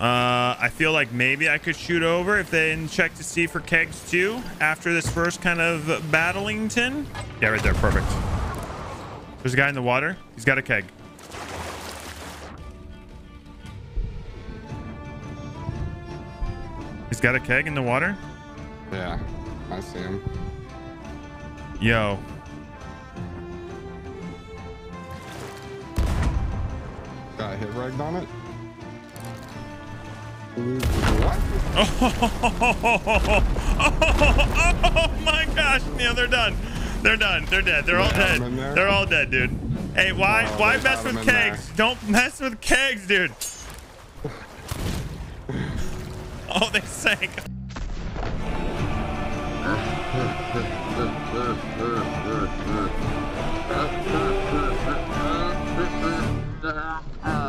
Uh, I feel like maybe I could shoot over if they didn't check to see for kegs too after this first kind of battlington. Yeah, right there. Perfect. There's a guy in the water. He's got a keg. He's got a keg in the water. Yeah, I see him. Yo. Got a hit rigged on it oh, my gosh, Neil, they're done. They're done. They're dead. They're all dead. They're all dead, dude. Hey, why why mess with kegs? Don't mess with kegs, dude. Oh, they sank.